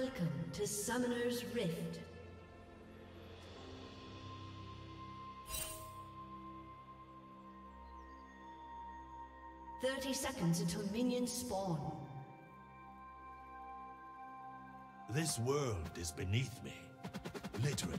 Welcome to Summoner's Rift. Thirty seconds until minions spawn. This world is beneath me. Literally.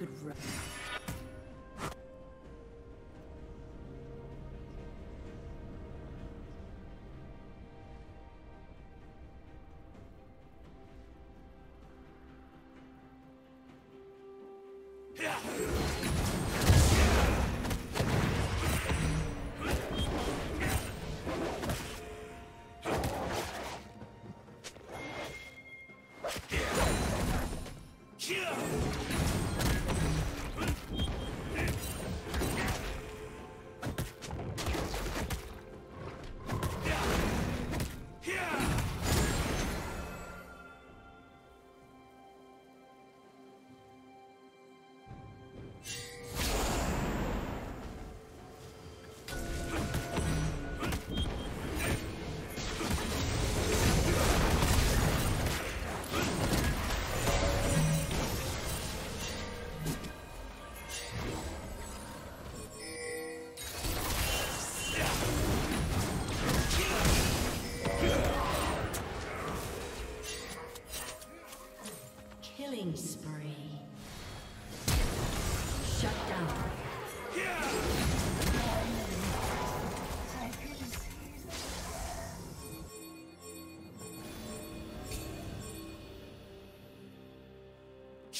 Could run.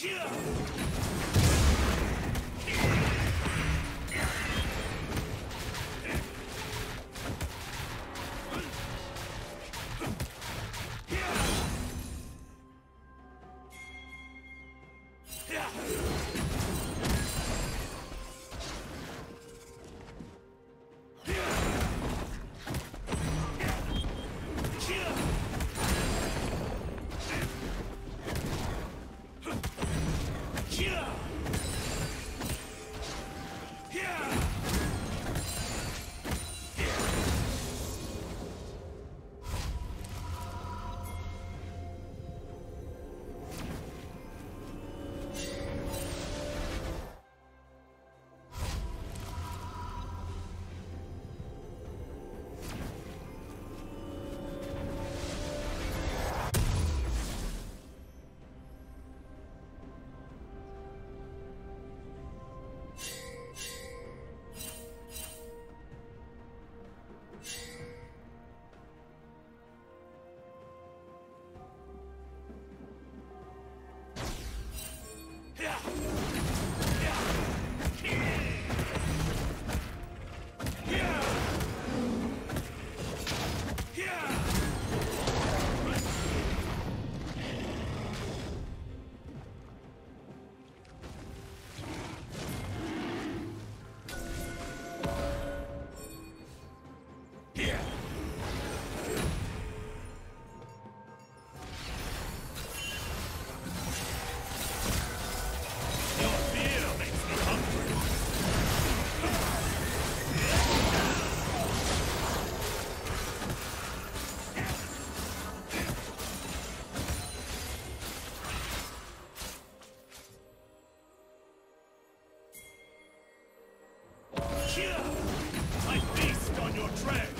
Here! I feast on your tread!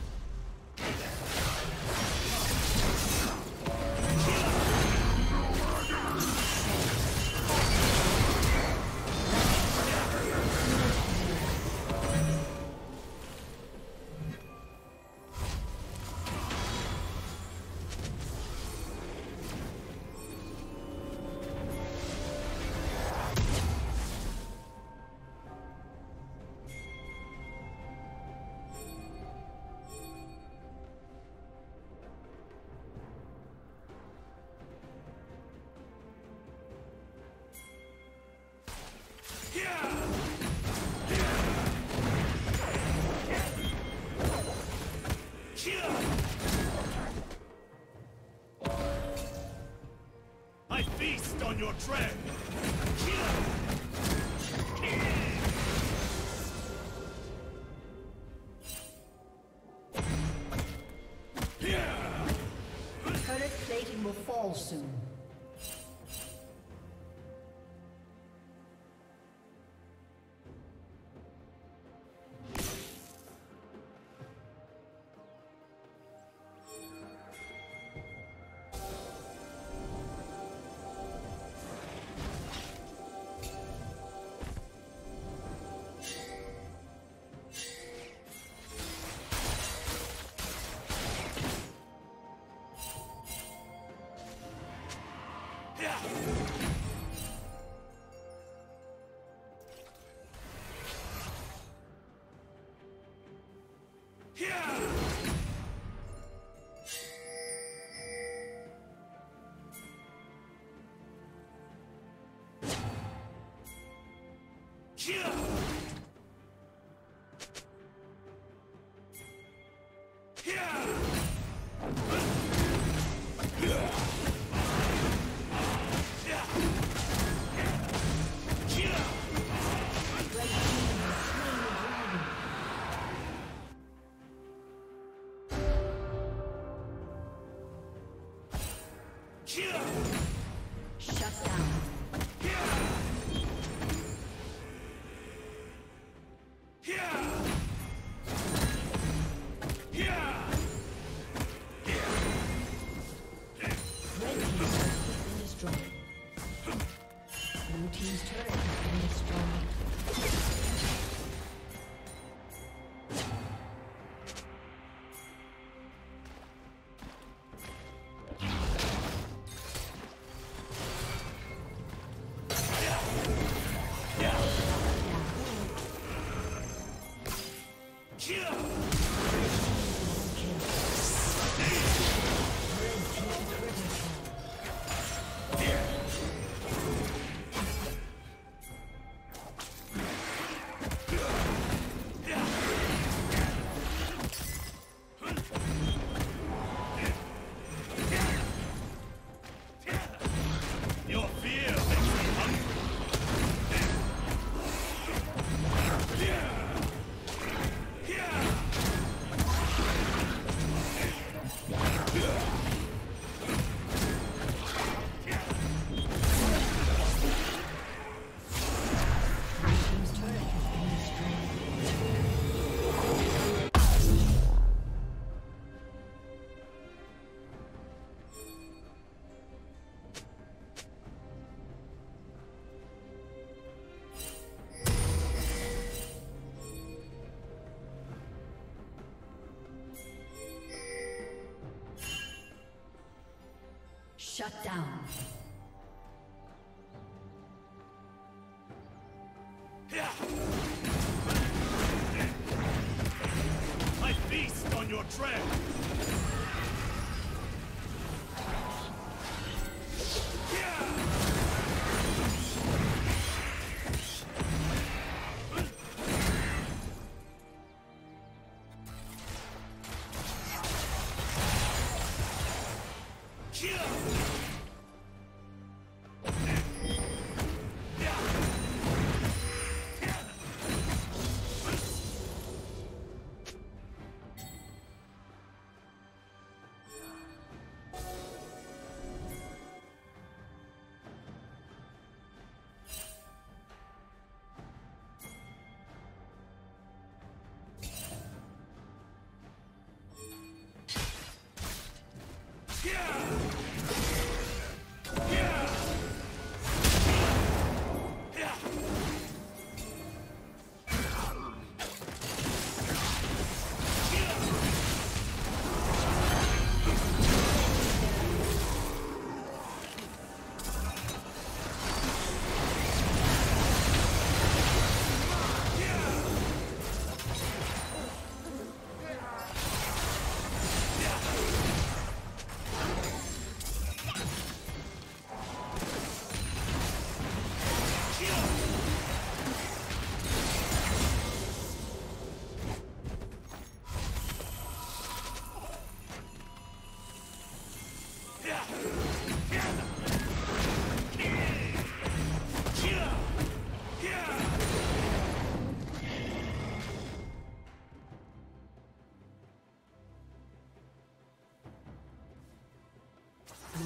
Shut down. Shut down. I feast on your trail. Yeah!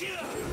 Shut